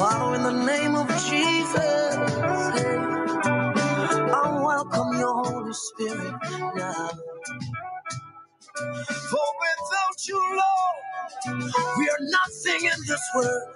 Father, in the name of Jesus, I welcome your Holy Spirit now. For without you, Lord, we are nothing in this world.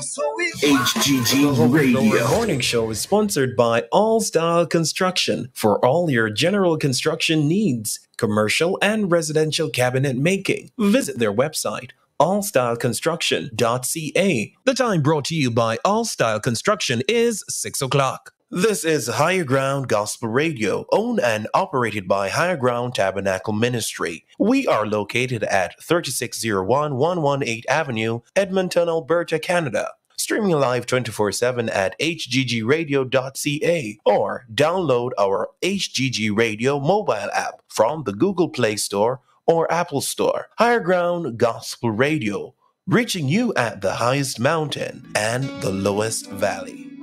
So we HGG Radio. Morning Show is sponsored by All Style Construction for all your general construction needs, commercial and residential cabinet making. Visit their website allstyleconstruction.ca. The time brought to you by All Style Construction is 6 o'clock. This is Higher Ground Gospel Radio, owned and operated by Higher Ground Tabernacle Ministry. We are located at 3601 118 Avenue, Edmonton, Alberta, Canada. Streaming live 24 7 at hggradio.ca or download our HGG Radio mobile app from the Google Play Store or Apple Store. Higher Ground Gospel Radio, reaching you at the highest mountain and the lowest valley.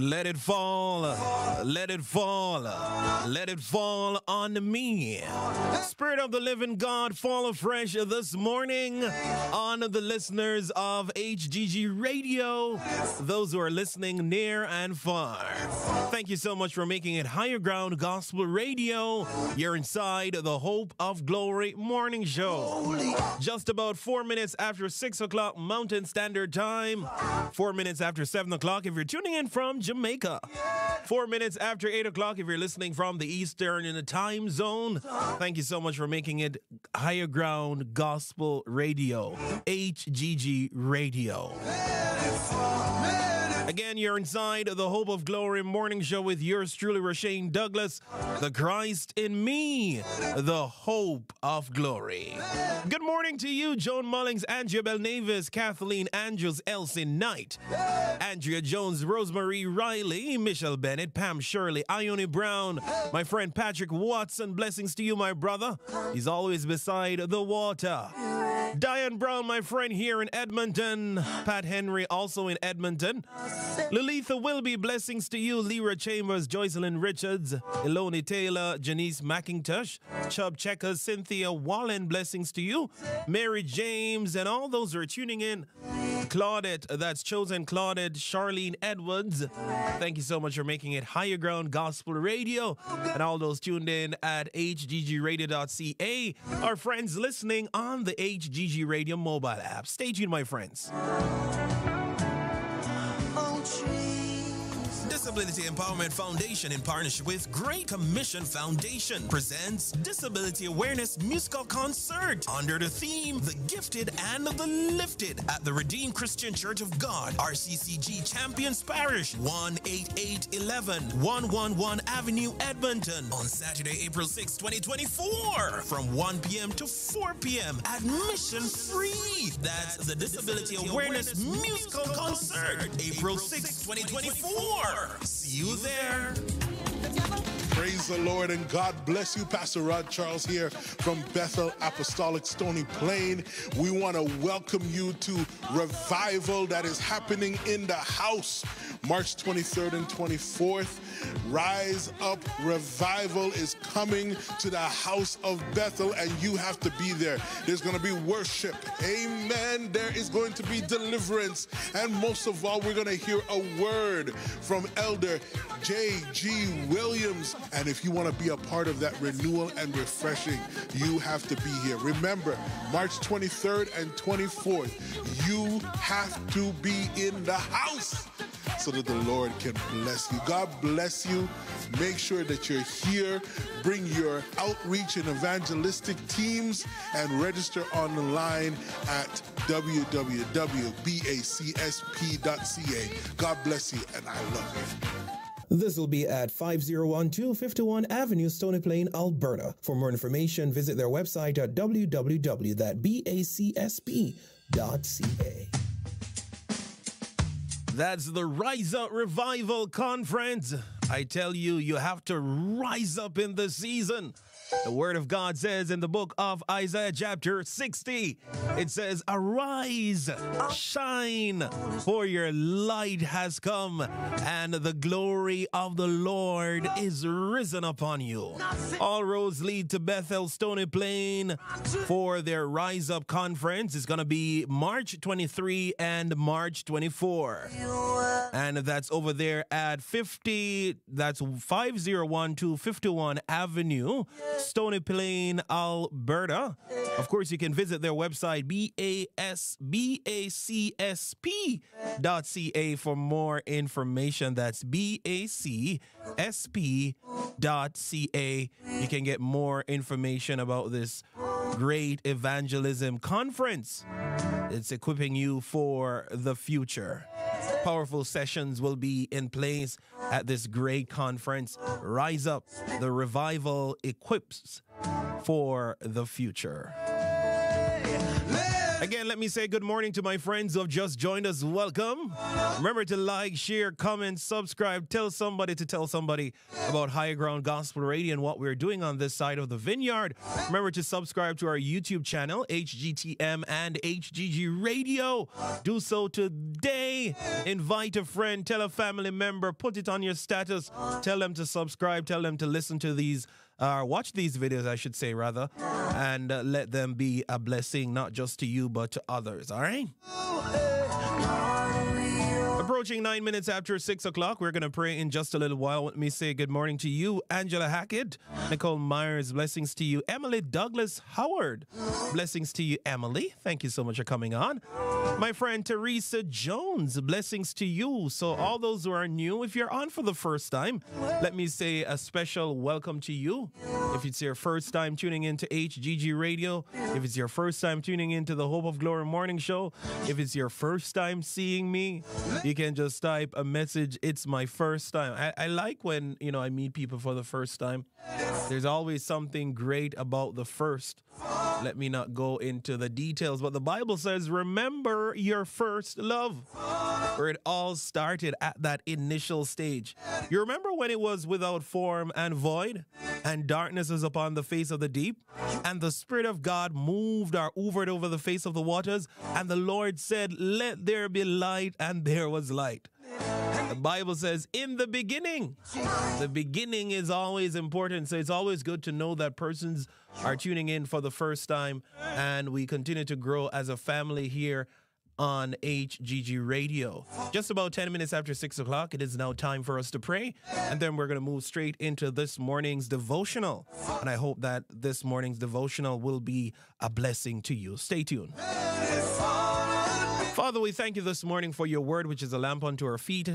Let it fall, let it fall, let it fall on me. Spirit of the living God, fall afresh this morning on the listeners of HGG Radio, those who are listening near and far. Thank you so much for making it Higher Ground Gospel Radio. You're inside the Hope of Glory morning show. Just about four minutes after six o'clock Mountain Standard Time, four minutes after seven o'clock if you're tuning in from Jamaica. Four minutes after 8 o'clock if you're listening from the Eastern in the time zone. Thank you so much for making it Higher Ground Gospel Radio, HGG Radio. Again, you're inside the Hope of Glory morning show with yours truly, Rushane Douglas, the Christ in me, the Hope of Glory. Good morning to you, Joan Mullings, Andrea Belnavis, Kathleen Andrews, Elsie Knight, Andrea Jones, Rosemary Riley, Michelle Bennett, Pam Shirley, Ione Brown, my friend Patrick Watson. Blessings to you, my brother. He's always beside the water. Diane Brown, my friend here in Edmonton. Pat Henry, also in Edmonton. Lilitha Wilby, blessings to you. Lyra Chambers, Joycelyn Richards, Eloni Taylor, Janice McIntosh, Chubb Checkers, Cynthia Wallen, blessings to you. Mary James, and all those who are tuning in Claudette, uh, that's chosen Claudette, Charlene Edwards. Thank you so much for making it Higher Ground Gospel Radio. And all those tuned in at hggradio.ca. Our friends listening on the HGG Radio mobile app. Stay tuned, my friends. Oh, Disability Empowerment Foundation, in partnership with Great Commission Foundation, presents Disability Awareness Musical Concert under the theme The Gifted and the Lifted at the Redeemed Christian Church of God, RCCG Champions Parish, 18811 111 Avenue, Edmonton, on Saturday, April 6, 2024, from 1 p.m. to 4 p.m. Admission free. That's the Disability Awareness Musical Concert, April 6, 2024. See you there. Praise the Lord and God bless you. Pastor Rod Charles here from Bethel Apostolic Stony Plain. We want to welcome you to revival that is happening in the house March 23rd and 24th. Rise Up Revival is coming to the house of Bethel, and you have to be there. There's going to be worship. Amen. There is going to be deliverance. And most of all, we're going to hear a word from Elder J.G. Williams. And if you want to be a part of that renewal and refreshing, you have to be here. Remember, March 23rd and 24th, you have to be in the house so that the Lord can bless you. God bless you. Make sure that you're here. Bring your outreach and evangelistic teams and register online at www.bacsp.ca. God bless you, and I love you. This will be at 501 251 Avenue, Stony Plain, Alberta. For more information, visit their website at www.bacsp.ca. That's the Rise Up Revival Conference. I tell you, you have to rise up in the season. The word of God says in the book of Isaiah, chapter 60, it says, Arise, shine, for your light has come, and the glory of the Lord is risen upon you. All roads lead to Bethel Stony Plain for their Rise Up conference. It's going to be March 23 and March 24. And that's over there at 50, that's 501 to 51 Avenue. Stony Plain, Alberta. Of course, you can visit their website, bacsp.ca for more information. That's bacsp.ca. You can get more information about this great evangelism conference. It's equipping you for the future. Powerful sessions will be in place at this great conference. Rise up, the revival equips for the future. Again, let me say good morning to my friends who have just joined us. Welcome. Remember to like, share, comment, subscribe, tell somebody to tell somebody about Higher Ground Gospel Radio and what we're doing on this side of the vineyard. Remember to subscribe to our YouTube channel, HGTM and HGG Radio. Do so today. Invite a friend, tell a family member, put it on your status, tell them to subscribe, tell them to listen to these uh, watch these videos, I should say, rather, and uh, let them be a blessing, not just to you, but to others. All right? Approaching nine minutes after six o'clock, we're going to pray in just a little while. Let me say good morning to you, Angela Hackett, Nicole Myers, blessings to you, Emily Douglas Howard, blessings to you, Emily. Thank you so much for coming on. My friend Teresa Jones, blessings to you. So, all those who are new, if you're on for the first time, let me say a special welcome to you. If it's your first time tuning into HGG Radio, if it's your first time tuning into the Hope of Glory Morning Show, if it's your first time seeing me, you can just type a message. It's my first time. I, I like when you know I meet people for the first time. There's always something great about the first. Let me not go into the details, but the Bible says, remember your first love, where it all started at that initial stage. You remember when it was without form and void, and darkness was upon the face of the deep, and the Spirit of God moved or hovered over the face of the waters, and the Lord said, Let there be light, and there was light. The Bible says, in the beginning. The beginning is always important. So it's always good to know that persons are tuning in for the first time and we continue to grow as a family here on HGG Radio. Just about 10 minutes after 6 o'clock, it is now time for us to pray. And then we're going to move straight into this morning's devotional. And I hope that this morning's devotional will be a blessing to you. Stay tuned. Father, we thank you this morning for your word, which is a lamp unto our feet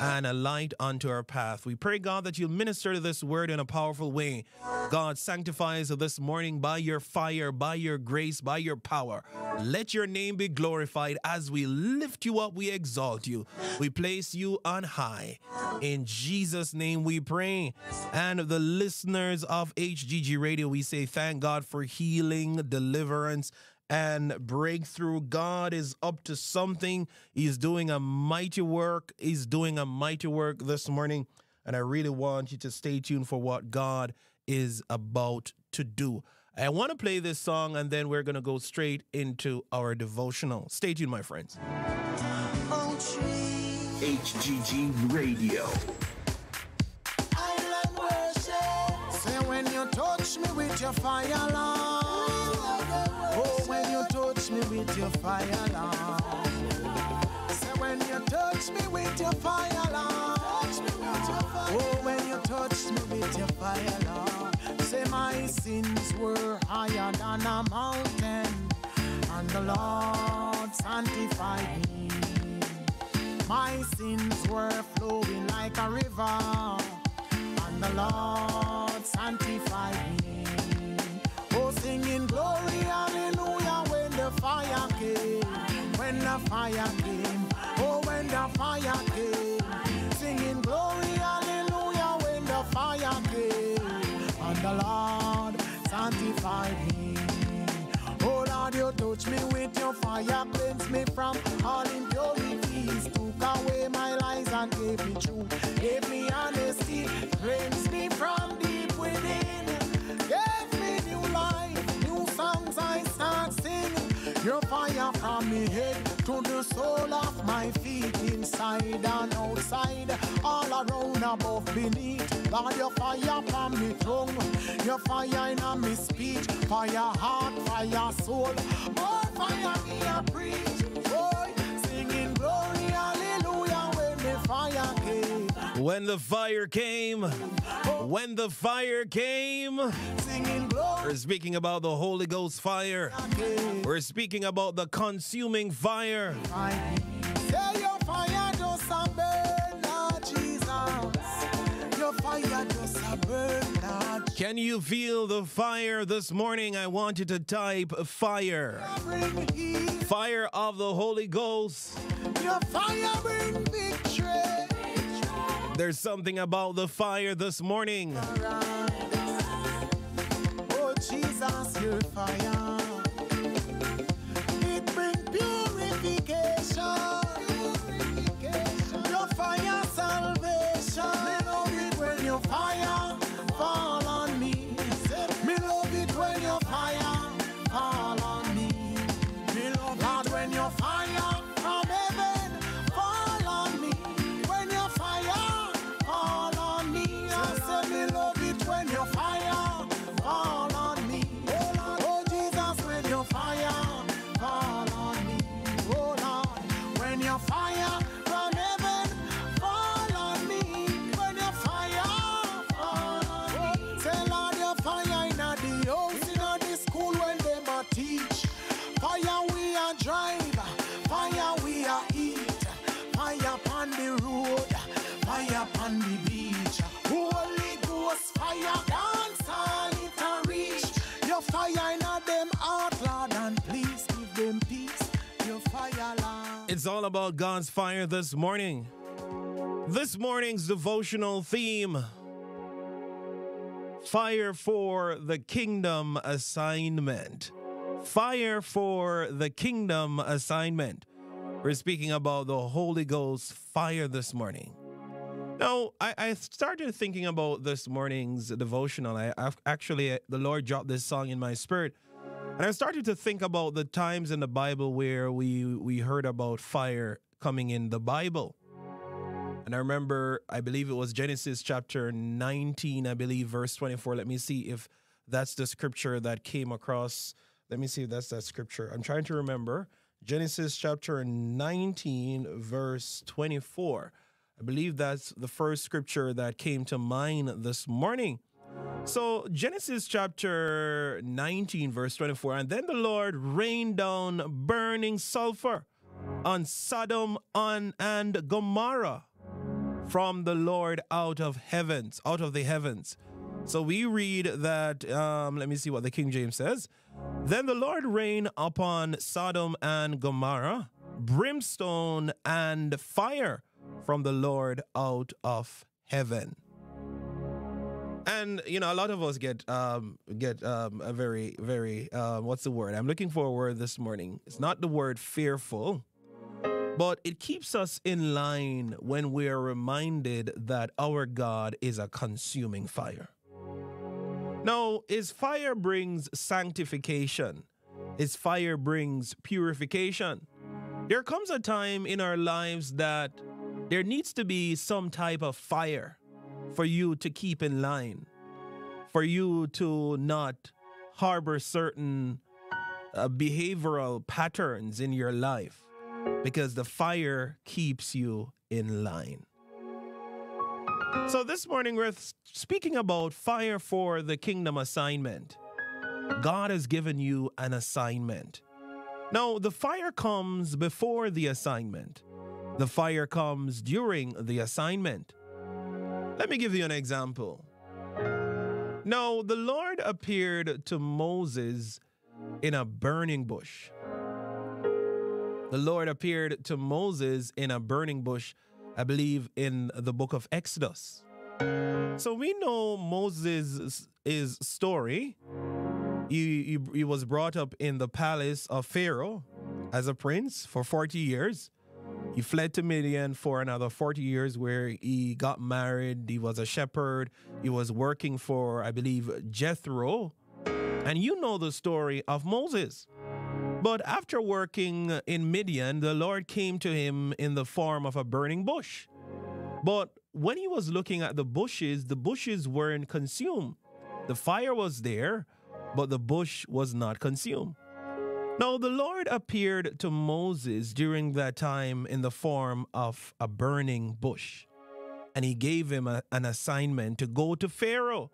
and a light unto our path. We pray, God, that you'll minister to this word in a powerful way. God, sanctify us this morning by your fire, by your grace, by your power. Let your name be glorified as we lift you up, we exalt you. We place you on high. In Jesus' name we pray. And the listeners of HGG Radio, we say thank God for healing, deliverance, and breakthrough. God is up to something. He's doing a mighty work. He's doing a mighty work this morning. And I really want you to stay tuned for what God is about to do. I want to play this song and then we're going to go straight into our devotional. Stay tuned, my friends. HGG Radio. Island worship. Say when you touch me with your fire, Lord. When you touch me with your fire, Lord. Say when you touch me with your fire, Lord. Oh, when you touch me with your fire, Lord. Say my sins were higher than a mountain, and the Lord sanctified me. My sins were flowing like a river, and the Lord sanctified me. Singing glory, hallelujah, when the fire came, when the fire came, oh, when the fire came, singing glory, hallelujah, when the fire came, and the Lord sanctified me. Oh Lord, you touch me with your fire, cleanse me from all impurities, took away my lies and gave me truth, inside and outside, all around, above, beneath. Lord, your fire from me tongue, your fire in me speech, fire heart, fire soul, more fire me preach. Boy, singing glory, hallelujah, when the fire came. When the fire came, when the fire came, we're speaking about the Holy Ghost fire. We're speaking about the consuming fire. Say your fire just a burn, Lord Jesus. Your fire just a burn, Lord. Can you feel the fire this morning? I want you to type fire. Fire of the Holy Ghost. Your fire bring victory. There's something about the fire this morning. Oh Jesus, your fire. About God's fire this morning. This morning's devotional theme Fire for the Kingdom Assignment. Fire for the Kingdom Assignment. We're speaking about the Holy Ghost fire this morning. Now, I, I started thinking about this morning's devotional. I I've actually, uh, the Lord dropped this song in my spirit. And I started to think about the times in the Bible where we we heard about fire coming in the Bible. And I remember, I believe it was Genesis chapter 19, I believe, verse 24. Let me see if that's the scripture that came across. Let me see if that's that scripture. I'm trying to remember. Genesis chapter 19, verse 24. I believe that's the first scripture that came to mind this morning. So, Genesis chapter 19, verse 24, and then the Lord rained down burning sulfur on Sodom and Gomorrah from the Lord out of heavens, out of the heavens. So we read that, um, let me see what the King James says. Then the Lord rained upon Sodom and Gomorrah brimstone and fire from the Lord out of heaven. And you know, a lot of us get um, get um, a very very uh, what's the word? I'm looking for a word this morning. It's not the word fearful, but it keeps us in line when we are reminded that our God is a consuming fire. Now, his fire brings sanctification, his fire brings purification. There comes a time in our lives that there needs to be some type of fire for you to keep in line, for you to not harbor certain uh, behavioral patterns in your life, because the fire keeps you in line. So, this morning we're speaking about fire for the kingdom assignment. God has given you an assignment. Now, the fire comes before the assignment, the fire comes during the assignment. Let me give you an example. Now, the Lord appeared to Moses in a burning bush. The Lord appeared to Moses in a burning bush I believe, in the book of Exodus. So we know Moses' his story. He, he, he was brought up in the palace of Pharaoh as a prince for 40 years. He fled to Midian for another 40 years, where he got married. He was a shepherd. He was working for, I believe, Jethro. And you know the story of Moses. But after working in Midian, the Lord came to him in the form of a burning bush. But when he was looking at the bushes, the bushes weren't consumed. The fire was there, but the bush was not consumed. Now, the Lord appeared to Moses during that time in the form of a burning bush. And he gave him a, an assignment to go to Pharaoh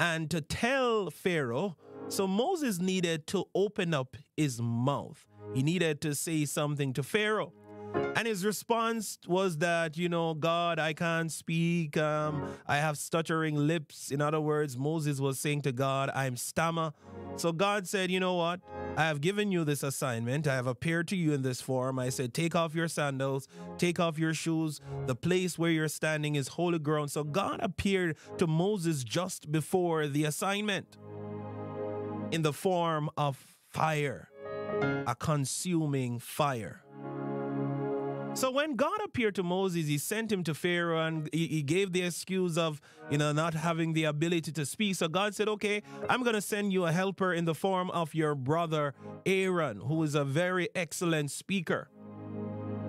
and to tell Pharaoh so Moses needed to open up his mouth. He needed to say something to Pharaoh. And his response was that, you know, God, I can't speak. Um, I have stuttering lips. In other words, Moses was saying to God, I'm stammer. So God said, you know what? I have given you this assignment. I have appeared to you in this form. I said, take off your sandals, take off your shoes. The place where you're standing is holy ground. So God appeared to Moses just before the assignment in the form of fire, a consuming fire. So when God appeared to Moses, he sent him to Pharaoh and he, gave the excuse of, you know, not having the ability to speak. So God said, okay, I'm going to send you a helper in the form of your brother Aaron, who is a very excellent speaker.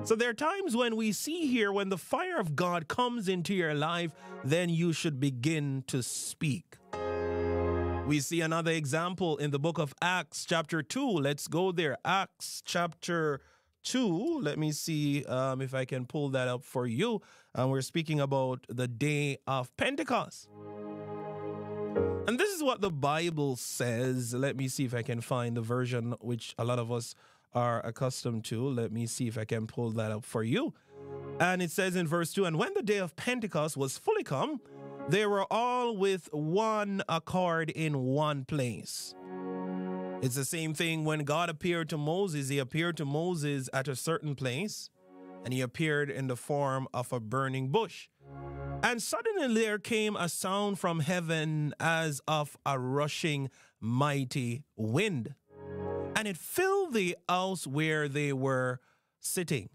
So there are times when we see here when the fire of God comes into your life, then you should begin to speak. We see another example in the book of Acts, chapter 2. Let's go there. Acts, chapter 2. Let me see um, if I can pull that up for you. And we're speaking about the day of Pentecost. And this is what the Bible says. Let me see if I can find the version which a lot of us are accustomed to. Let me see if I can pull that up for you. And it says in verse 2 And when the day of Pentecost was fully come, they were all with one accord in one place. It's the same thing when God appeared to Moses. He appeared to Moses at a certain place, and he appeared in the form of a burning bush. And suddenly there came a sound from heaven as of a rushing mighty wind, and it filled the house where they were sitting.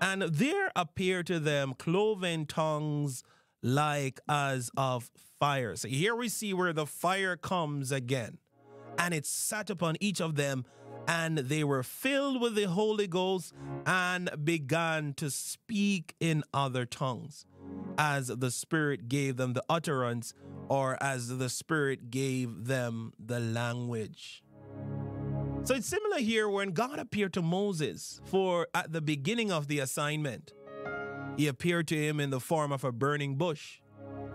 And there appeared to them cloven tongues like as of fire. So here we see where the fire comes again. And it sat upon each of them, and they were filled with the Holy Ghost and began to speak in other tongues as the Spirit gave them the utterance or as the Spirit gave them the language. So it's similar here when God appeared to Moses for at the beginning of the assignment. He appeared to him in the form of a burning bush,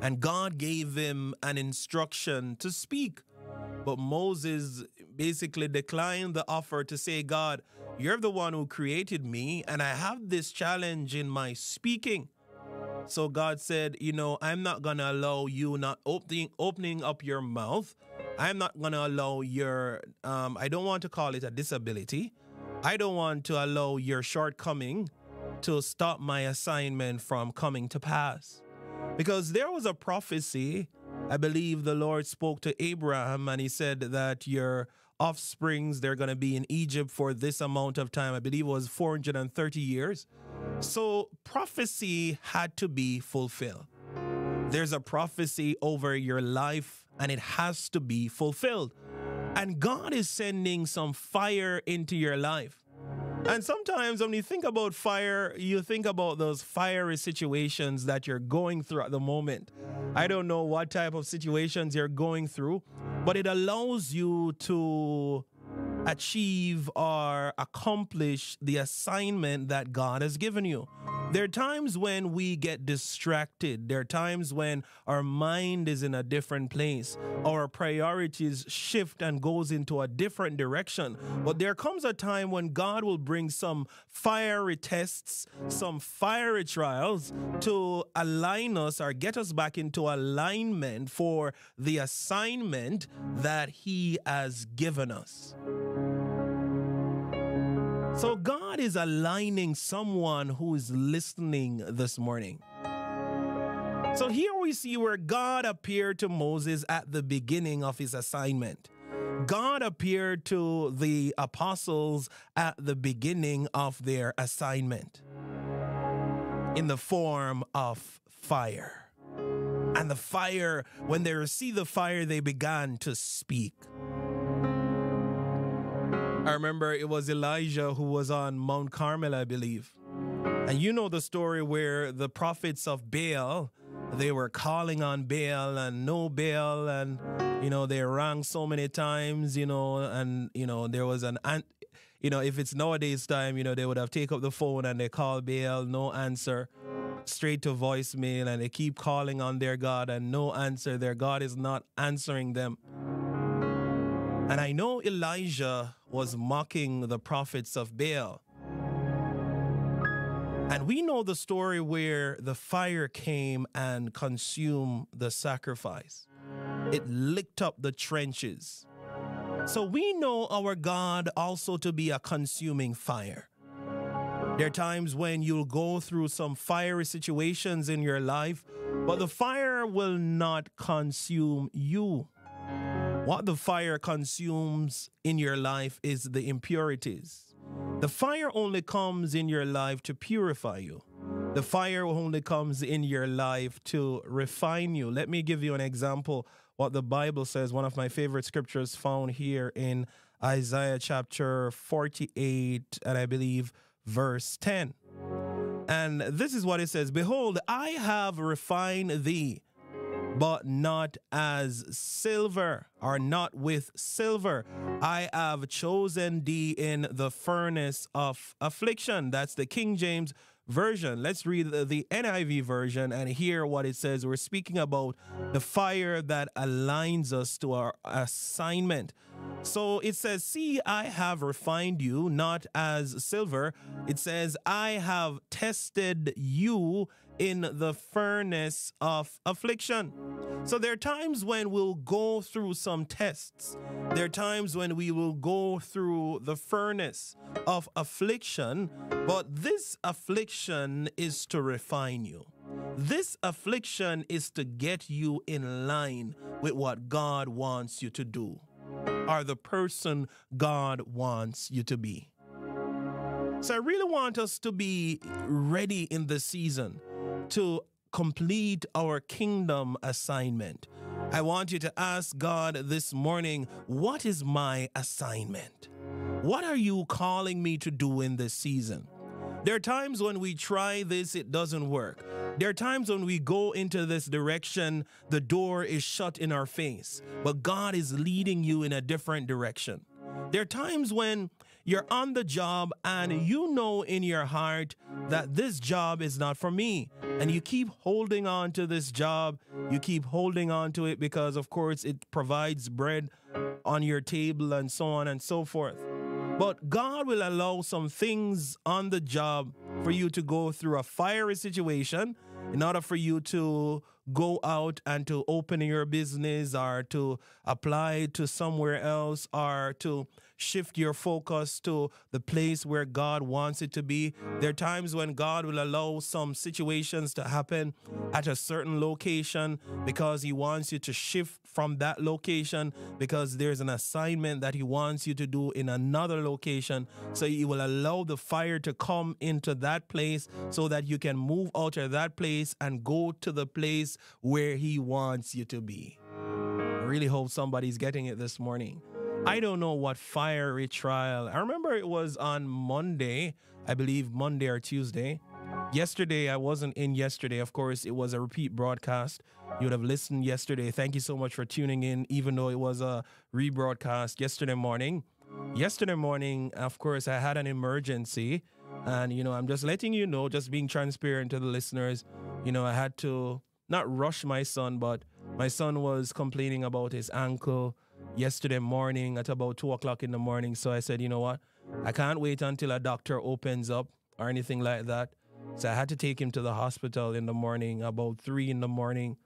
and God gave him an instruction to speak. But Moses basically declined the offer to say, God, you're the one who created me, and I have this challenge in my speaking. So God said, you know, I'm not gonna allow you not opening opening up your mouth. I'm not gonna allow your um, I don't want to call it a disability. I don't want to allow your shortcoming to stop my assignment from coming to pass. Because there was a prophecy, I believe the Lord spoke to Abraham and he said that your offsprings they're going to be in Egypt for this amount of time. I believe it was 430 years. So prophecy had to be fulfilled. There's a prophecy over your life and it has to be fulfilled. And God is sending some fire into your life. And sometimes when you think about fire, you think about those fiery situations that you're going through at the moment. I don't know what type of situations you're going through, but it allows you to achieve or accomplish the assignment that God has given you. There are times when we get distracted. There are times when our mind is in a different place. Our priorities shift and goes into a different direction. But there comes a time when God will bring some fiery tests, some fiery trials to align us or get us back into alignment for the assignment that he has given us. So God is aligning someone who is listening this morning. So here we see where God appeared to Moses at the beginning of his assignment. God appeared to the apostles at the beginning of their assignment in the form of fire. And the fire, when they received the fire, they began to speak. I remember it was Elijah who was on Mount Carmel, I believe. And you know the story where the prophets of Baal, they were calling on Baal and no Baal, and you know they rang so many times, you know, and you know there was an, you know, if it's nowadays time, you know they would have take up the phone and they call Baal, no answer, straight to voicemail, and they keep calling on their God and no answer. Their God is not answering them. And I know Elijah was mocking the prophets of Baal. And we know the story where the fire came and consumed the sacrifice. It licked up the trenches. So we know our God also to be a consuming fire. There are times when you'll go through some fiery situations in your life, but the fire will not consume you. What the fire consumes in your life is the impurities. The fire only comes in your life to purify you. The fire only comes in your life to refine you. Let me give you an example what the Bible says. One of my favorite scriptures found here in Isaiah chapter 48 and I believe verse 10. And this is what it says Behold, I have refined thee but not as silver, or not with silver. I have chosen thee in the furnace of affliction. That's the King James version. Let's read the, the, NIV version and hear what it says. We're speaking about the fire that aligns us to our assignment. So it says, See, I have refined you, not as silver. It says, I have tested you in the furnace of affliction. So there are times when we'll go through some tests. There are times when we will go through the furnace of affliction, but this affliction is to refine you. This affliction is to get you in line with what God wants you to do, Mm-hmm. or the person God wants you to be. So I really want us to be ready in the season to complete our kingdom assignment. I want you to ask God this morning, what is my assignment? What are you calling me to do in this season? There are times when we try this, it doesn't work. There are times when we go into this direction, the door is shut in our face, but God is leading you in a different direction. There are times when you're on the job and you know in your heart that this job is not for me. And you keep holding on to this job. You keep holding on to it because, of course, it provides bread on your table and so on and so forth. But God will allow some things on the job for you to go through a fiery situation in order for you to go out and to open your business or to apply to somewhere else or to shift your focus to the place where God wants it to be. There are times when God will allow some situations to happen at a certain location because He wants you to shift from that location because there's an assignment that He wants you to do in another location. So He will allow the fire to come into that place so that you can move out of that place and go to the place where He wants you to be. I really hope somebody's getting it this morning. I don't know what fiery trial. I remember it was on Monday, I believe Monday or Tuesday. Yesterday, I wasn't in yesterday. Of course, it was a repeat broadcast. You would have listened yesterday. Thank you so much for tuning in, even though it was a rebroadcast yesterday morning. Yesterday morning, of course, I had an emergency. And, you know, I'm just letting you know, just being transparent to the listeners. You know, I had to not rush my son, but my son was complaining about his ankle yesterday morning at about two o'clock in the morning. So I said, you know what? I can't wait until a doctor opens up or anything like that. So I had to take him to the hospital in the morning, about three in the morning.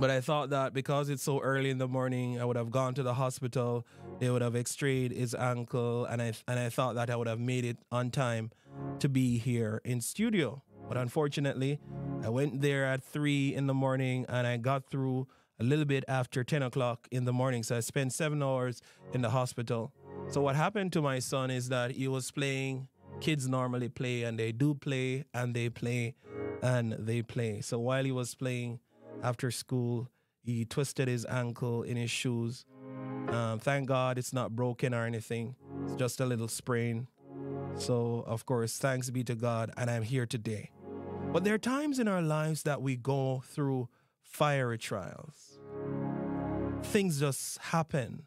But I thought that because it's so early in the morning, I would have gone to the hospital. They would have x-rayed his ankle, and I and I thought that I would have made it on time to be here in studio. But unfortunately, I went there at three in the morning, and I got through a little bit after 10 o'clock in the morning. So I spent seven hours in the hospital. So what happened to my son is that he was playing. Kids normally play and they do play and they play and they play. So while he was playing after school, he twisted his ankle in his shoes. Um, thank God it's not broken or anything. It's just a little sprain. So, of course, thanks be to God, and I'm here today. But there are times in our lives that we go through fiery trials. Things just happen.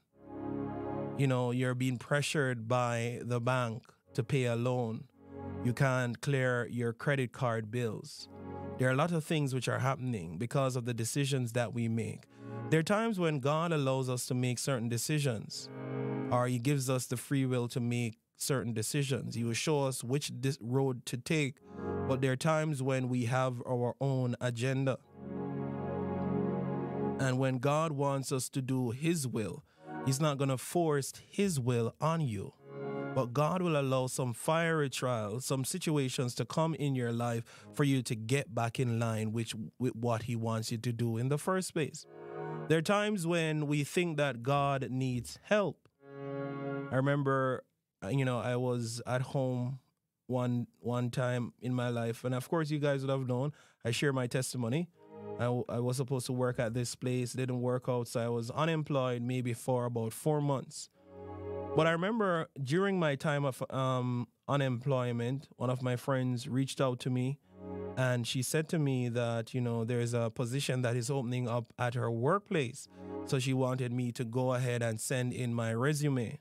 You know, you're being pressured by the bank to pay a loan. You can't clear your credit card bills. There are a lot of things which are happening because of the decisions that we make. There are times when God allows us to make certain decisions, or He gives us the free will to make certain decisions. He will show us which road to take, but there are times when we have our own agenda. And when God wants us to do His will, He's not going to force His will on you. But God will allow some fiery trials, some situations to come in your life for you to get back in line with, with what He wants you to do in the first place. There are times when we think that God needs help. I remember, uh, you know, I was at home one one time in my life, and of course, you guys would have known. I share my testimony. I, I was supposed to work at this place, didn't work out, so I was unemployed maybe for about four months. But I remember during my time of um, unemployment, one of my friends reached out to me and she said to me that, you know, there's a position that is opening up at her workplace. So she wanted me to go ahead and send in my resume.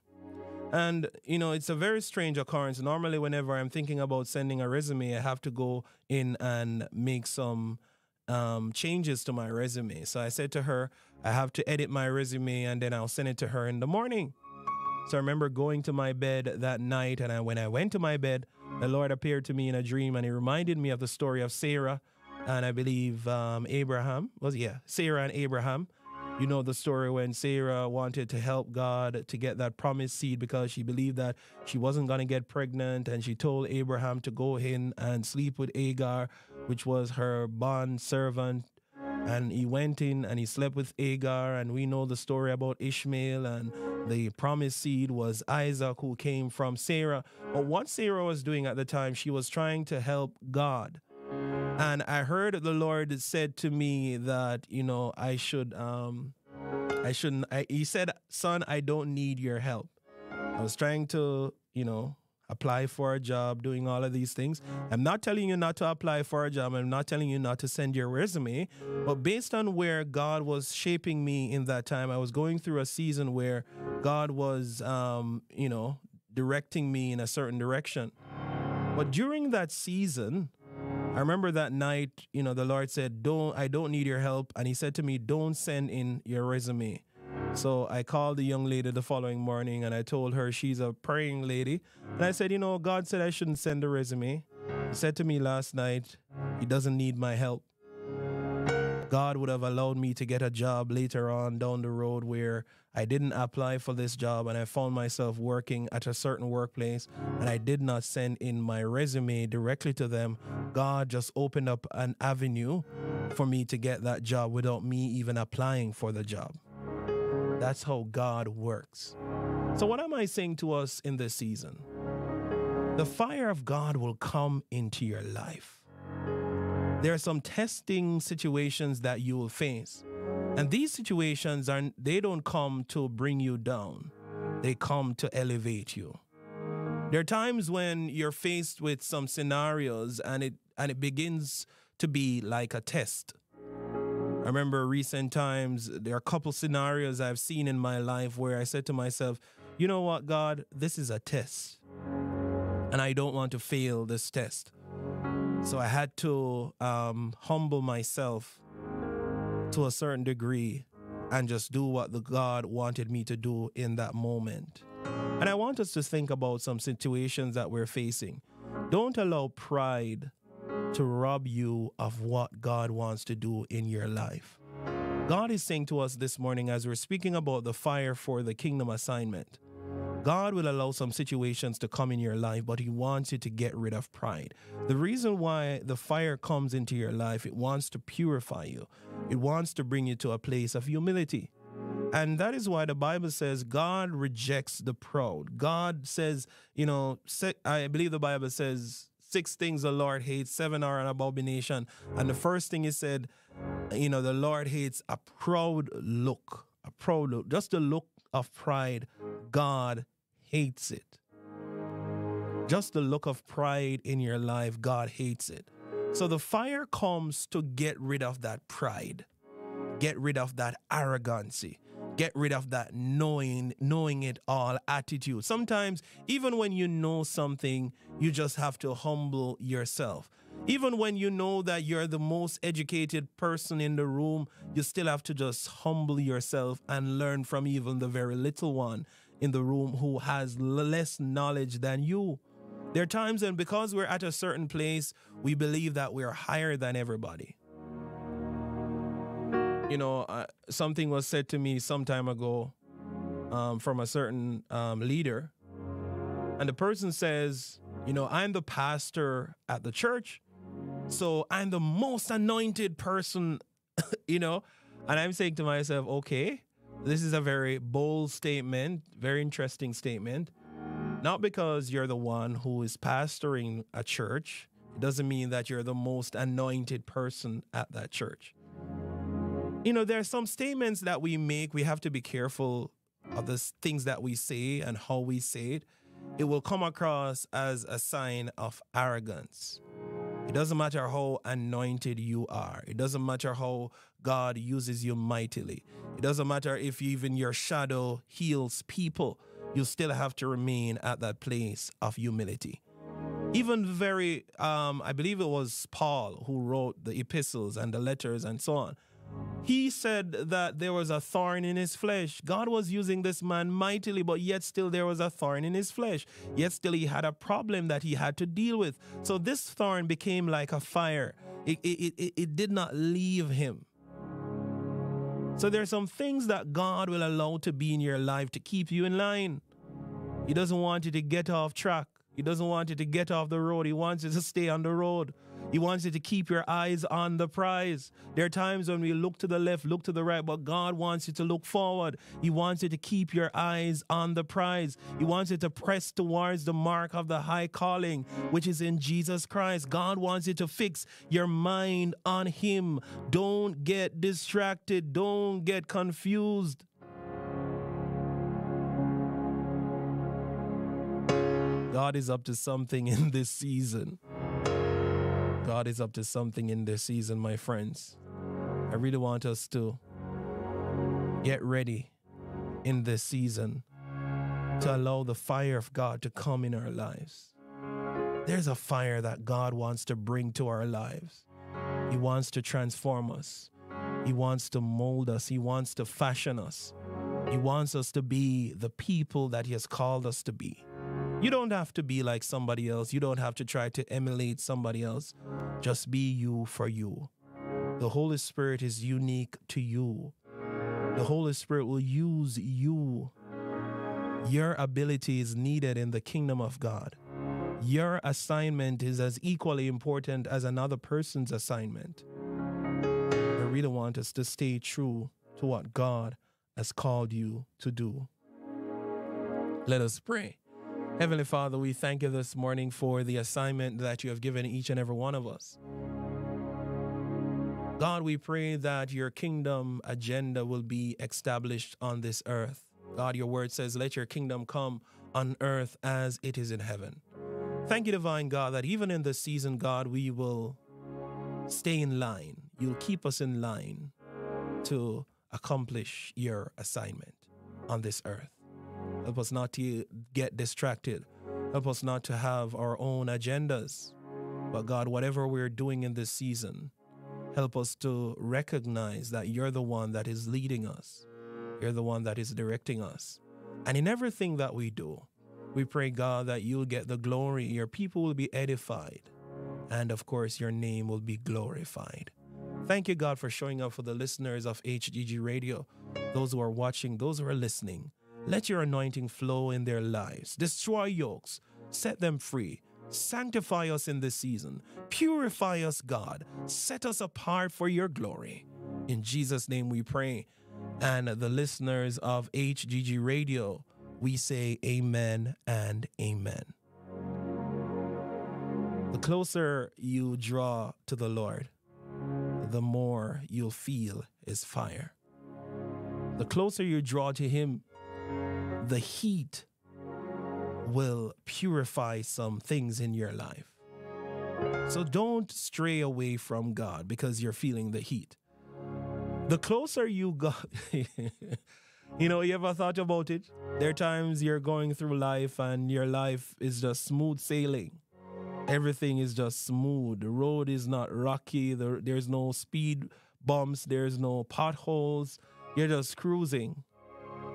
And, you know, it's a very strange occurrence. Normally, whenever I'm thinking about sending a resume, I have to go in and make some um, changes to my resume. So I said to her, I have to edit my resume and then I'll send it to her in the morning. So I remember going to my bed that night, and I, when I went to my bed, the Lord appeared to me in a dream, and He reminded me of the story of Sarah, and I believe um, Abraham was yeah Sarah and Abraham. You know the story when Sarah wanted to help God to get that promised seed because she believed that she wasn't going to get pregnant, and she told Abraham to go in and sleep with Agar, which was her bond servant. And he went in and he slept with Agar, and we know the story about Ishmael, and the promised seed was Isaac, who came from Sarah. But what Sarah was doing at the time, she was trying to help God. And I heard the Lord said to me that, you know, I should, um, I shouldn't, I, he said, son, I don't need your help. I was trying to, you know, apply for a job, doing all of these things. I'm not telling you not to apply for a job. I'm not telling you not to send your resume. But based on where God was shaping me in that time, I was going through a season where God was, um, you know, directing me in a certain direction. But during that season, I mm. remember that night, you know, the Lord said, Don't I don't need your help. And he said to me, Don't send in your resume. So I called the young lady the following morning and I told her she's a praying lady. And I said, you know, God said I shouldn't send a resume. He said to me last night, he doesn't need my help. God would have allowed me to get a job later on down the road where I didn't apply for this job and I found myself working at a certain workplace and I did not send in my resume directly to them. God just opened up an avenue for me to get that job without me even applying for the job. That's how God works. So, what am I saying to us in this season? The fire of God will come into your life. There are some testing situations that you will face. And these situations are they don't come to bring you down. They come to elevate you. There are times when you're faced with some scenarios and it and it begins to be like a test. I remember recent times, there are a couple scenarios I've seen in my life where I said to myself, you know what, God, this is a test. And I don't want to fail this test. So I had to um, humble myself to a certain degree and just do what the God wanted me to do in that moment. And I want us to think about some situations that we're facing. Don't allow pride to rob you of what God wants to do in your life. God is saying to us this morning as we're speaking about the fire for the kingdom assignment. God will allow some situations to come in your life, but He wants you to get rid of pride. The reason why the fire comes into your life, it wants to purify you, it wants to bring you to a place of humility. And that is why the Bible says God rejects the proud. God says, you know, I believe the Bible says six things the Lord hates, seven are an abomination. And the first thing he said, you know, the Lord hates a proud look, a proud look, just the look of pride. God hates it. Just the look of pride in your life, God hates it. So the fire comes to get rid of that pride, get rid of that arrogancy, get rid of that knowing knowing it all attitude sometimes even when you know something you just have to humble yourself even when you know that you're the most educated person in the room you still have to just humble yourself and learn from even the very little one in the room who has less knowledge than you. There are times when because we're at a certain place we believe that we're higher than everybody. You know, uh, something was said to me some time ago um, from a certain um, leader, and the person says, you know, I'm the pastor at the church, so I'm the most anointed person, you know, and I'm saying to myself, okay, this is a very bold statement, very interesting statement. Not because you're the one who is pastoring a church, it doesn't mean that you're the most anointed person at that church you know, there are some statements that we make. We have to be careful of the things that we say and how we say it. It will come across as a sign of arrogance. It doesn't matter how anointed you are. It doesn't matter how God uses you mightily. It doesn't matter if even your shadow heals people. You still have to remain at that place of humility. Even very, um, I believe it was Paul who wrote the epistles and the letters and so on. He said that there was a thorn in his flesh. God was using this man mightily, but yet still there was a thorn in his flesh. Yet still he had a problem that he had to deal with. So this thorn became like a fire, it, it, it, it did not leave him. So there are some things that God will allow to be in your life to keep you in line. He doesn't want you to get off track. He doesn't want you to get off the road. He wants you to stay on the road. He wants you to keep your eyes on the prize. There are times when we look to the left, look to the right, but God wants you to look forward. He wants you to keep your eyes on the prize. He wants you to press towards the mark of the high calling, which is in Jesus Christ. God wants you to fix your mind on Him. Don't get distracted, don't get confused. God is up to something in this season. God is up to something in this season, my friends. I really want us to get ready in this season to allow the fire of God to come in our lives. There's a fire that God wants to bring to our lives. He wants to transform us. He wants to mold us. He wants to fashion us. He wants us to be the people that He has called us to be. You don't have to be like somebody else. You don't have to try to emulate somebody else. Just be you for you. The Holy Spirit is unique to you. The Holy Spirit will use you. Your ability is needed in the kingdom of God. Your assignment is as equally important as another person's assignment. I really want us to stay true to what God has called you to do. Let us pray. Heavenly Father, we thank you this morning for the assignment that you have given each and every one of us. God, we pray that your kingdom agenda will be established on this earth. God, your word says, let your kingdom come on earth as it is in heaven. Thank you, divine God, that even in this season, God, we will stay in line. You'll keep us in line to accomplish your assignment on this earth. Help us not to get distracted. Help us not to have our own agendas. But God, whatever we're doing in this season, help us to recognize that you're the one that is leading us. You're the one that is directing us. And in everything that we do, we pray, God, that you'll get the glory. Your people will be edified. And of course, your name will be glorified. Thank you, God, for showing up for the listeners of HGG Radio, those who are watching, those who are listening. Let your anointing flow in their lives. Destroy yokes, set them free. Sanctify us in this season. Purify us, God. Set us apart for your glory. In Jesus' name we pray. And the listeners of HGG Radio, we say amen and amen. The closer you draw to the Lord, the more you'll feel his fire. The closer you draw to him, the heat will purify some things in your life. So don't stray away from God because you're feeling the heat. The closer you go, you know, you ever thought about it? There are times you're going through life and your life is just smooth sailing. Everything is just smooth. The road is not rocky. There, there's no speed bumps. There's no potholes. You're just cruising.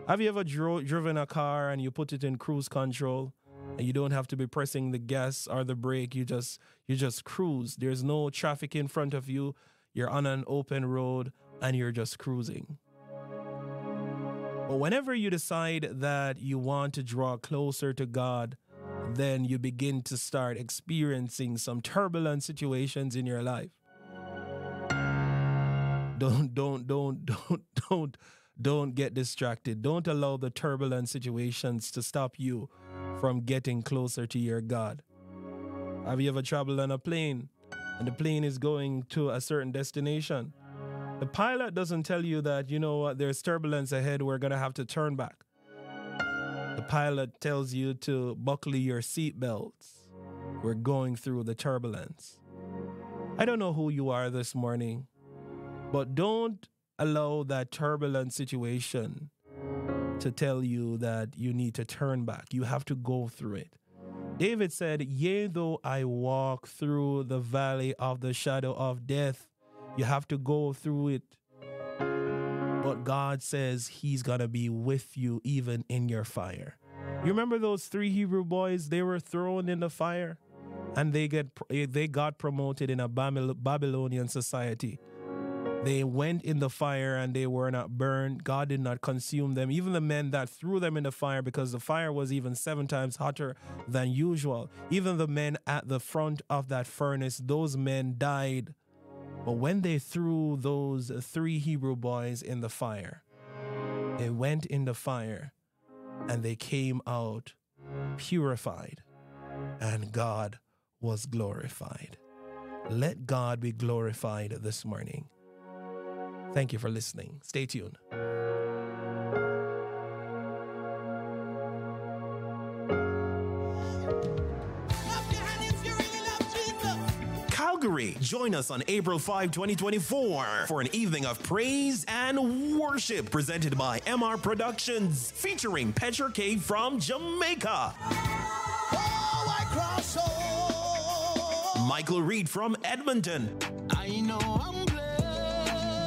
Have you ever dro- driven a car and you put it in cruise control and you don't have to be pressing the gas or the brake? You just you just cruise. There's no traffic in front of you. You're on an open road and you're just cruising. But whenever you decide that you want to draw closer to God, then you begin to start experiencing some turbulent situations in your life. Don't don't don't don't don't don't get distracted. Don't allow the turbulent situations to stop you from getting closer to your God. Have you ever traveled on a plane and the plane is going to a certain destination? The pilot doesn't tell you that, you know what, there's turbulence ahead, we're going to have to turn back. The pilot tells you to buckle your seatbelts. We're going through the turbulence. I don't know who you are this morning, but don't allow that turbulent situation to tell you that you need to turn back. You have to go through it. David said, Yea, though I walk through the valley of the shadow of death, you have to go through it. But God says He's going to be with you even in your fire. You remember those three Hebrew boys? They were thrown in the fire and they, get, they got promoted in a Babylonian society. They went in the fire and they were not burned. God did not consume them. Even the men that threw them in the fire, because the fire was even seven times hotter than usual, even the men at the front of that furnace, those men died. But when they threw those three Hebrew boys in the fire, they went in the fire and they came out purified, and God was glorified. Let God be glorified this morning. Thank you for listening. Stay tuned. Join us on April 5, 2024 for an evening of praise and worship presented by MR Productions featuring Petra K from Jamaica. Oh, Michael Reed from Edmonton.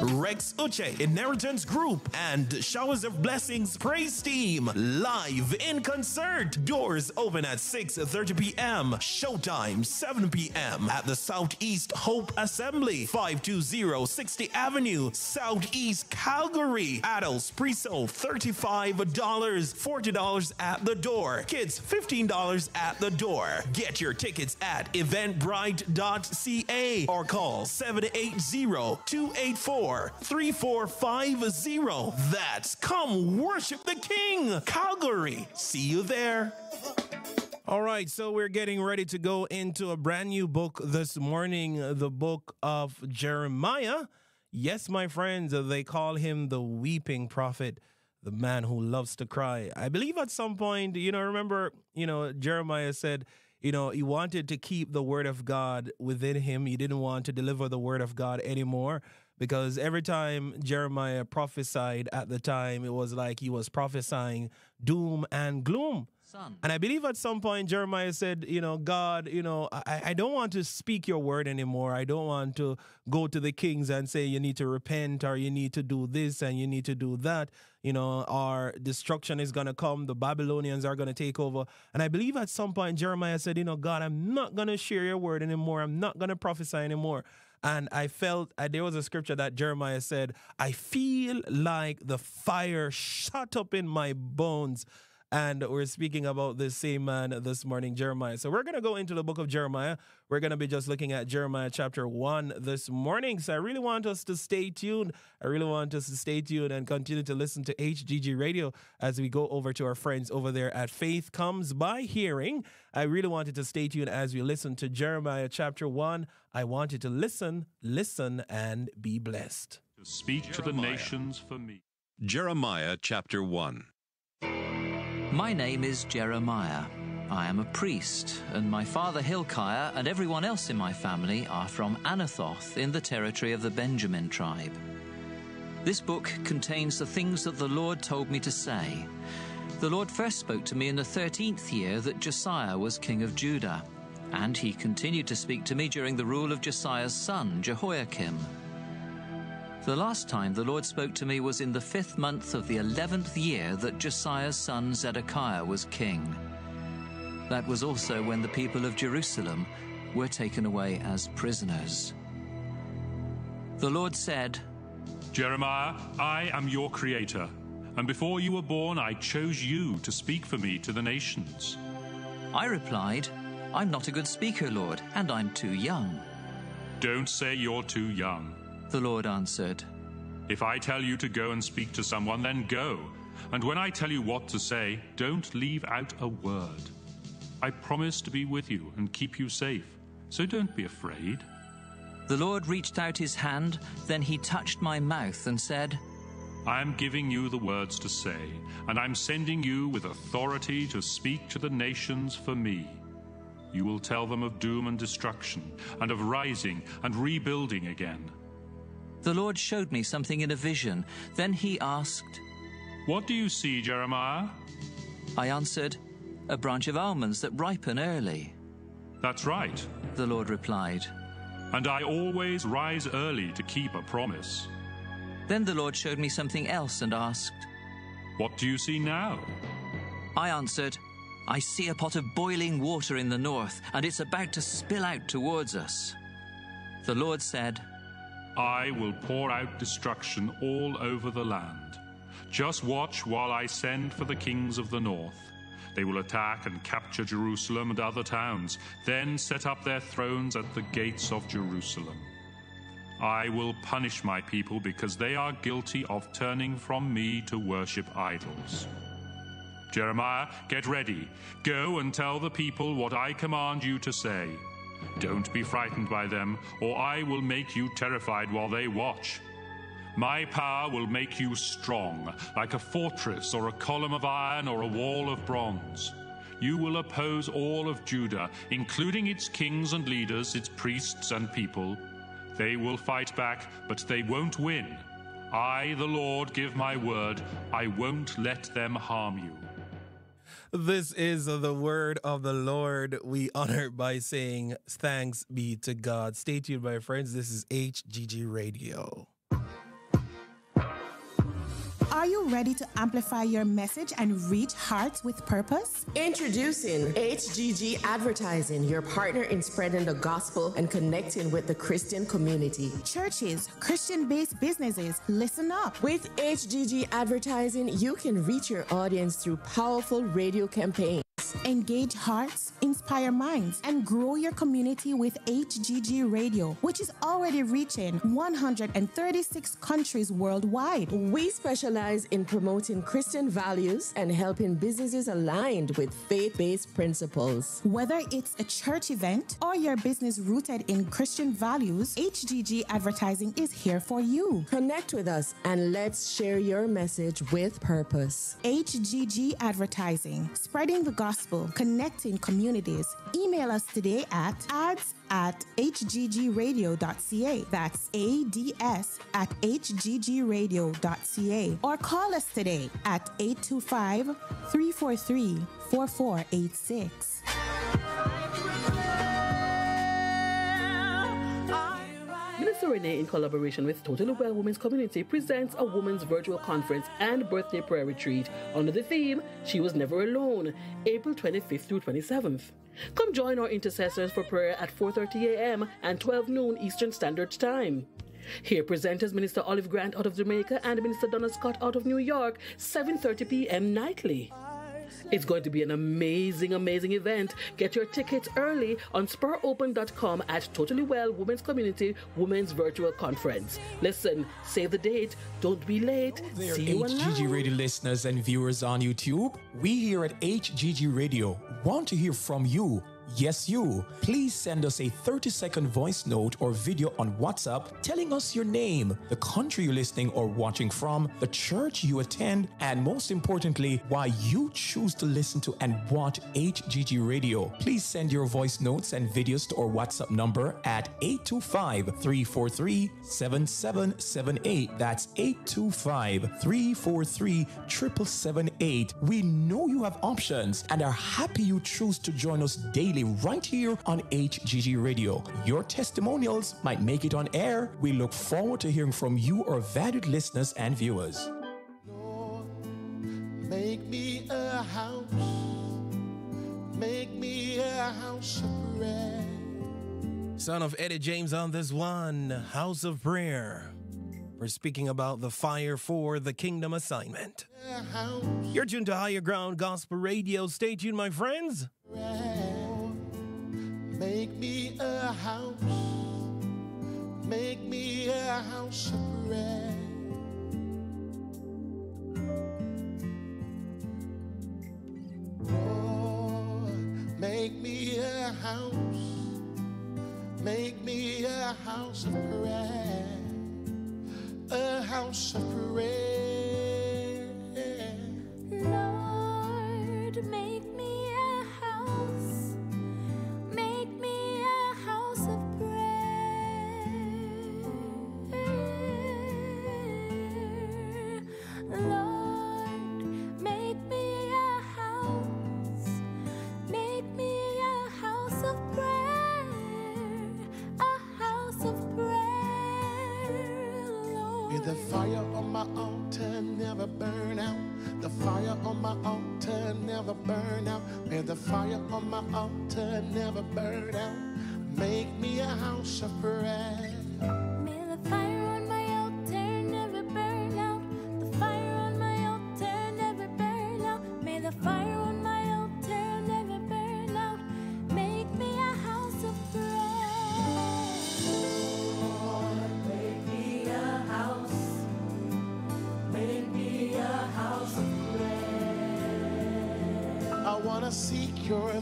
Rex Uche, Inheritance Group, and Showers of Blessings Praise Team live in concert. Doors open at 6:30 p.m. Showtime 7 p.m. at the Southeast Hope Assembly, 520 60 Avenue, Southeast Calgary. Adults pre-sold $35, $40 at the door. Kids $15 at the door. Get your tickets at eventbrite.ca or call 780-284-3450. That's come worship the King. Calgary. See you there. All right, so we're getting ready to go into a brand new book this morning, the book of Jeremiah. Yes, my friends, they call him the weeping prophet, the man who loves to cry. I believe at some point, you know, remember, you know, Jeremiah said, you know, he wanted to keep the word of God within him. He didn't want to deliver the word of God anymore because every time Jeremiah prophesied at the time, it was like he was prophesying doom and gloom. And I believe at some point Jeremiah said, you know, God, you know, I, I don't want to speak your word anymore. I don't want to go to the kings and say you need to repent or you need to do this and you need to do that, you know, our destruction is going to come. The Babylonians are going to take over. And I believe at some point Jeremiah said, you know, God, I'm not going to share your word anymore. I'm not going to prophesy anymore. And I felt uh, there was a scripture that Jeremiah said, I feel like the fire shot up in my bones. And we're speaking about this same man this morning, Jeremiah. So we're going to go into the book of Jeremiah. We're going to be just looking at Jeremiah chapter 1 this morning. So I really want us to stay tuned. I really want us to stay tuned and continue to listen to HGG Radio as we go over to our friends over there at Faith Comes by Hearing. I really wanted to stay tuned as we listen to Jeremiah chapter 1. I want you to listen, listen, and be blessed. to speak to the nations for me. Jeremiah chapter 1. My name is Jeremiah. I am a priest, and my father Hilkiah and everyone else in my family are from Anathoth in the territory of the Benjamin tribe. This book contains the things that the Lord told me to say. The Lord first spoke to me in the thirteenth year that Josiah was king of Judah, and he continued to speak to me during the rule of Josiah's son, Jehoiakim. The last time the Lord spoke to me was in the fifth month of the eleventh year that Josiah's son Zedekiah was king. That was also when the people of Jerusalem were taken away as prisoners. The Lord said, Jeremiah, I am your creator, and before you were born, I chose you to speak for me to the nations. I replied, I'm not a good speaker, Lord, and I'm too young. Don't say you're too young. The Lord answered, If I tell you to go and speak to someone, then go. And when I tell you what to say, don't leave out a word. I promise to be with you and keep you safe, so don't be afraid. The Lord reached out his hand, then he touched my mouth and said, I am giving you the words to say, and I'm sending you with authority to speak to the nations for me. You will tell them of doom and destruction, and of rising and rebuilding again. The Lord showed me something in a vision. Then he asked, What do you see, Jeremiah? I answered, A branch of almonds that ripen early. That's right. The Lord replied. And I always rise early to keep a promise. Then the Lord showed me something else and asked, What do you see now? I answered, I see a pot of boiling water in the north, and it's about to spill out towards us. The Lord said, I will pour out destruction all over the land. Just watch while I send for the kings of the north. They will attack and capture Jerusalem and other towns, then set up their thrones at the gates of Jerusalem. I will punish my people because they are guilty of turning from me to worship idols. Jeremiah, get ready. Go and tell the people what I command you to say. Don't be frightened by them, or I will make you terrified while they watch. My power will make you strong, like a fortress or a column of iron or a wall of bronze. You will oppose all of Judah, including its kings and leaders, its priests and people. They will fight back, but they won't win. I, the Lord, give my word, I won't let them harm you. This is the word of the Lord. We honor by saying thanks be to God. Stay tuned, my friends. This is HGG Radio. Are you ready to amplify your message and reach hearts with purpose? Introducing HGG Advertising, your partner in spreading the gospel and connecting with the Christian community. Churches, Christian based businesses, listen up. With HGG Advertising, you can reach your audience through powerful radio campaigns. Engage hearts, inspire minds, and grow your community with HGG Radio, which is already reaching 136 countries worldwide. We specialize in promoting Christian values and helping businesses aligned with faith based principles. Whether it's a church event or your business rooted in Christian values, HGG Advertising is here for you. Connect with us and let's share your message with purpose. HGG Advertising, spreading the gospel connecting communities. Email us today at ads at hggradio.ca. That's ads at hggradio.ca. Or call us today at 825 343 4486. Minister Renee, in collaboration with Totally Well Women's Community, presents a women's virtual conference and birthday prayer retreat under the theme She Was Never Alone, April 25th through 27th. Come join our intercessors for prayer at 4:30 a.m. and 12 noon Eastern Standard Time. Here presenters Minister Olive Grant out of Jamaica and Minister Donna Scott out of New York, 7:30 p.m. nightly. It's going to be an amazing, amazing event. Get your tickets early on SpurOpen.com at Totally Well Women's Community Women's Virtual Conference. Listen, save the date. Don't be late. There, See you HGG online. Radio listeners and viewers on YouTube. We here at HGG Radio want to hear from you. Yes, you. Please send us a 30 second voice note or video on WhatsApp telling us your name, the country you're listening or watching from, the church you attend, and most importantly, why you choose to listen to and watch HGG Radio. Please send your voice notes and videos to our WhatsApp number at 825 343 7778. That's 825 343 7778. We know you have options and are happy you choose to join us daily right here on HGG Radio. Your testimonials might make it on air. We look forward to hearing from you, our valued listeners and viewers. Make me a house. Make me a house of prayer. Son of Eddie James on this one, House of Prayer. We're speaking about the fire for the kingdom assignment. You're tuned to Higher Ground Gospel Radio. Stay tuned, my friends. of prayer. Make me a house. Make me a house of prayer. Lord, make me a house. Make me a house of prayer. A house of prayer.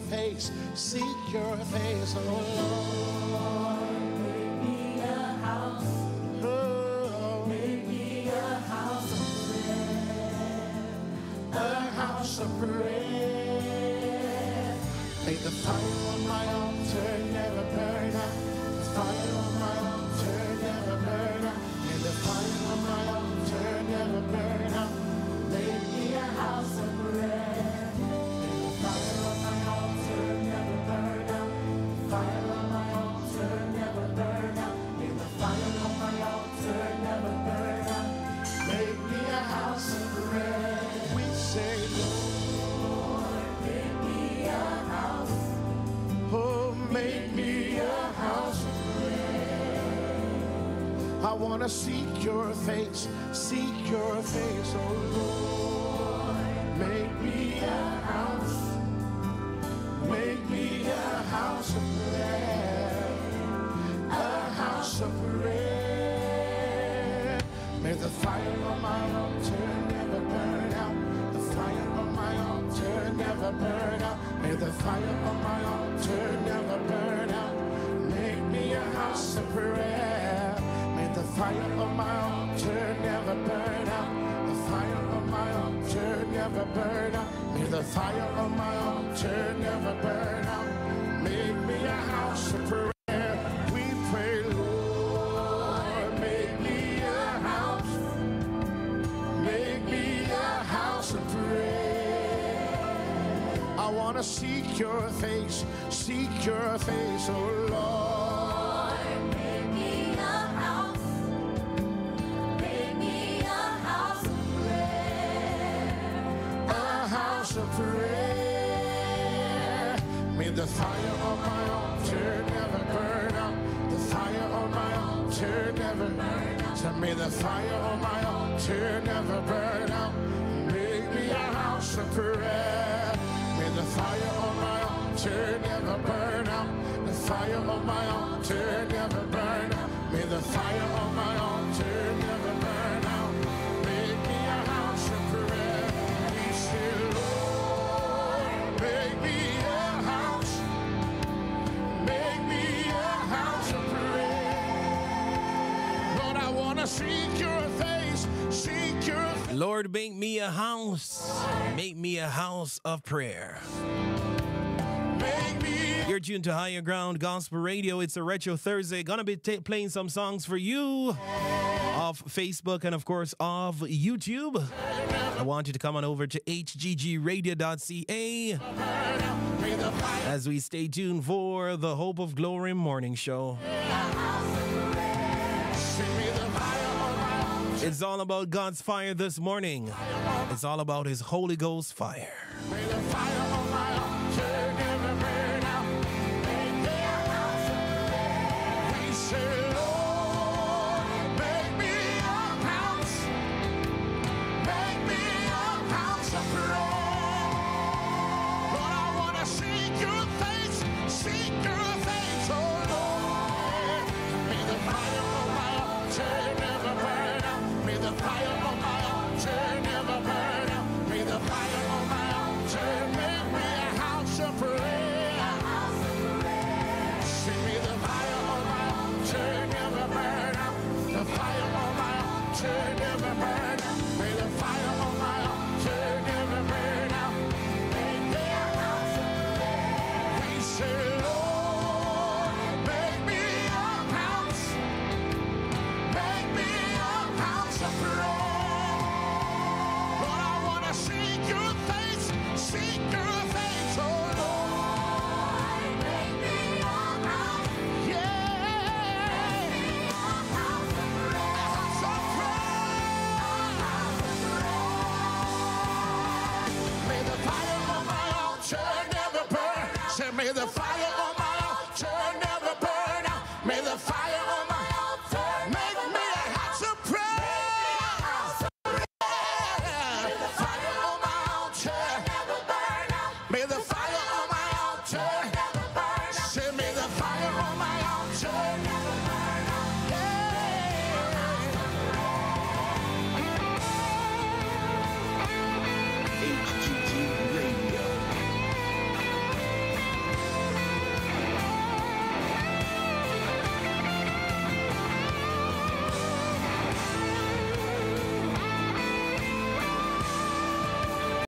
Face, seek your face, oh Lord. Make me a house. Oh, Make me a house of a house of prayer. May the fire on my altar never burn out. The fire to seek your face, seek your face, oh Lord. Make me a house, make me a house of prayer, a house of prayer. May the fire on my altar never burn out. The fire on my altar never burn out. May the fire on my altar never burn out. Make me a house of prayer. Fire on my altar never burn out. The fire on my altar never burn out. May the fire on my altar never burn out. Make me a house of prayer. We pray, Lord, make me a house. Make me a house of prayer. I want to seek your face, seek your face, oh Lord. The fire on my altar never burn out. The fire on my altar never burn out. So may the fire on my altar never burn out. Make me a house of prayer. May the fire on my altar never burn out. The fire on my altar never burn out. May the fire on my altar never make me a house. Make me a house of prayer. You're tuned to Higher Ground Gospel Radio. It's a Retro Thursday. Gonna be playing some songs for you off Facebook and, of course, off YouTube. I want you to come on over to hggradio.ca as we stay tuned for the Hope of Glory Morning Show. It's all about God's fire this morning. It's all about His Holy Ghost fire.